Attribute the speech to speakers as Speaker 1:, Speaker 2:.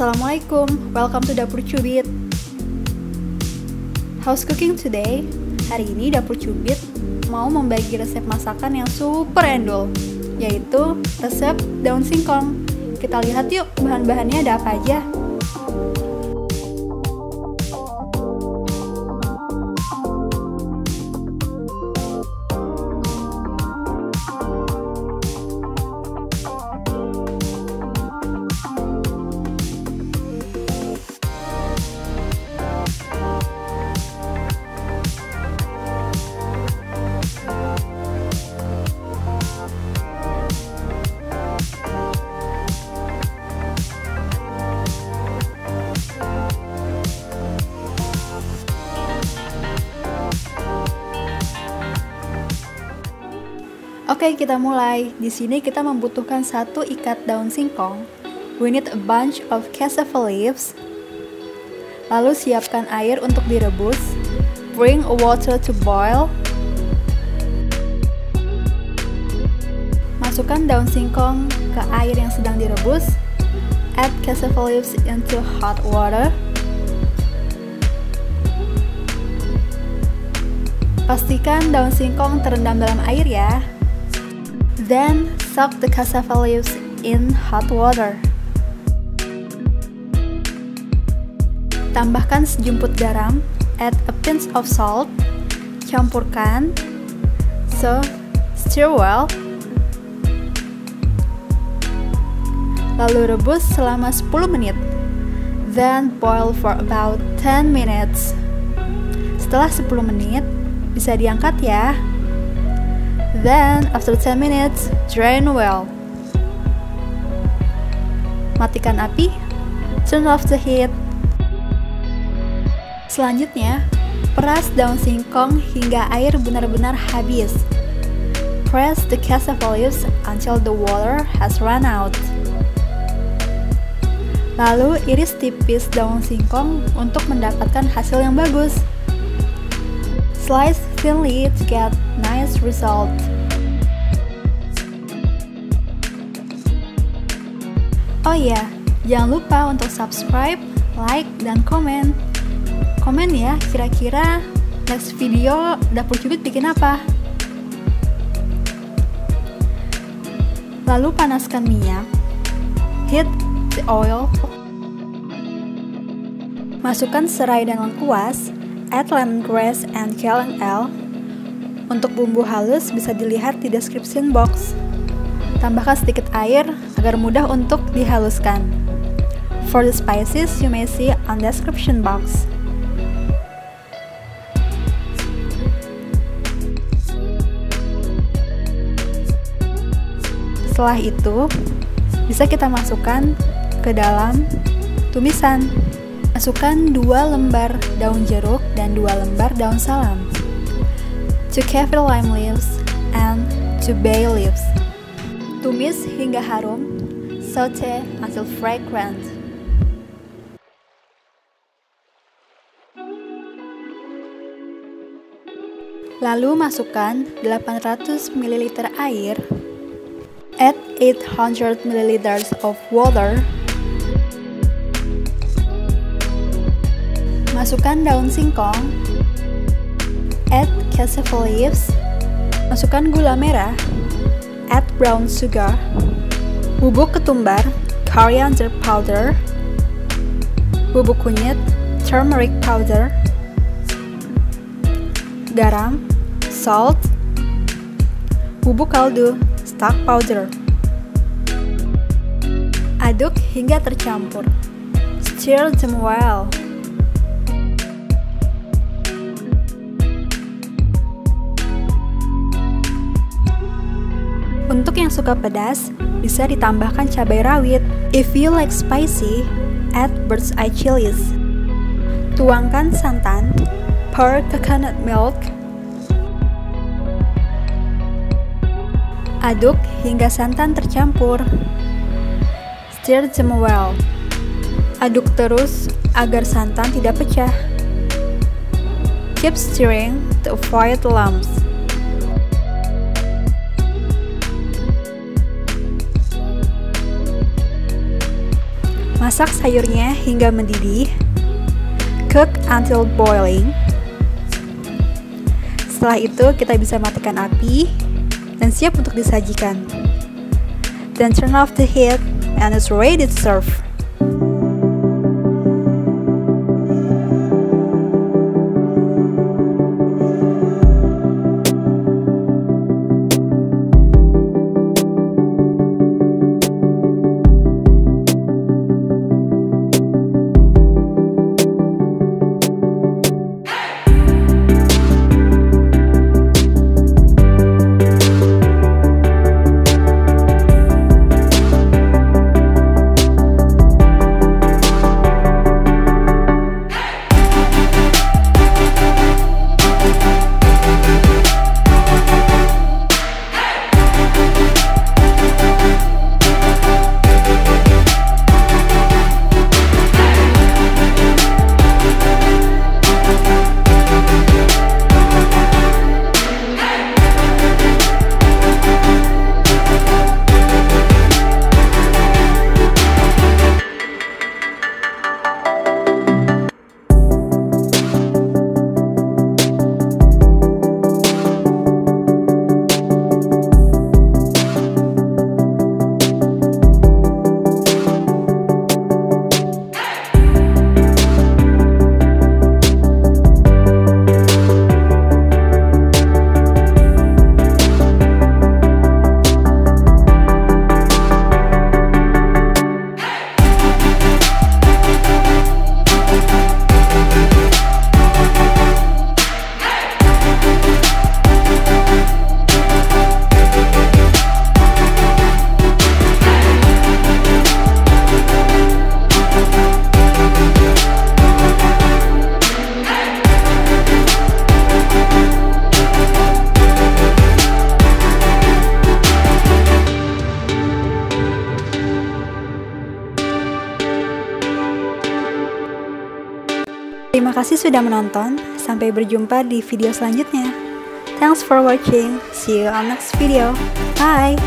Speaker 1: Assalamualaikum, welcome to Dapur Cubit. How's cooking today? Hari ini Dapur Cubit mau membagi resep masakan yang super endul, yaitu resep daun singkong. Kita lihat yuk bahan-bahannya ada apa aja. Oke, kita mulai. Di sini kita membutuhkan satu ikat daun singkong. We need a bunch of cassava leaves. Lalu siapkan air untuk direbus. Bring water to boil. Masukkan daun singkong ke air yang sedang direbus. Add cassava leaves into hot water. Pastikan daun singkong terendam dalam air ya. Then, soak the cassava leaves in hot water. Tambahkan sejumput garam, add a pinch of salt, campurkan, so stir well. Lalu rebus selama 10 menit. Then boil for about 10 minutes. Setelah 10 menit, bisa diangkat ya. Then, after 10 minutes, drain well. Matikan api. Turn off the heat. Selanjutnya, peras daun singkong hingga air benar-benar habis. Press the cassava leaves until the water has run out. Lalu iris tipis daun singkong untuk mendapatkan hasil yang bagus. Slice thinly to get nice result. Oh iya, jangan lupa untuk subscribe, like, dan komen. Komen ya, kira-kira next video Dapur Cubit bikin apa? Lalu panaskan minyak. Heat the oil. Masukkan serai dan lengkuas add lemongrass and L. Untuk bumbu halus bisa dilihat di description box. Tambahkan sedikit air agar mudah untuk dihaluskan. For the spices, you may see on description box. Setelah itu, bisa kita masukkan ke dalam tumisan. Masukkan 2 lembar daun jeruk dan 2 lembar daun salam. 2 kaffir lime leaves and 2 bay leaves. Tumis hingga harum. Saute until fragrant. Lalu masukkan 800 ml air. Add 800 ml of water Masukkan daun singkong, add cassava leaves, masukkan gula merah, add brown sugar, bubuk ketumbar, coriander powder, bubuk kunyit, turmeric powder, garam, salt, bubuk kaldu, stock powder. Aduk hingga tercampur. Stir them well. Untuk yang suka pedas, bisa ditambahkan cabai rawit. If you like spicy, add bird's eye chilies. Tuangkan santan, pour coconut milk, aduk hingga santan tercampur. Stir them well. Aduk terus agar santan tidak pecah. Keep stirring to avoid lumps. Masak sayurnya hingga mendidih. Cook until boiling. Setelah itu kita bisa matikan api dan siap untuk disajikan. Then turn off the heat and it's ready to serve. Terima kasih sudah menonton. Sampai berjumpa di video selanjutnya. Thanks for watching. See you on next video. Bye.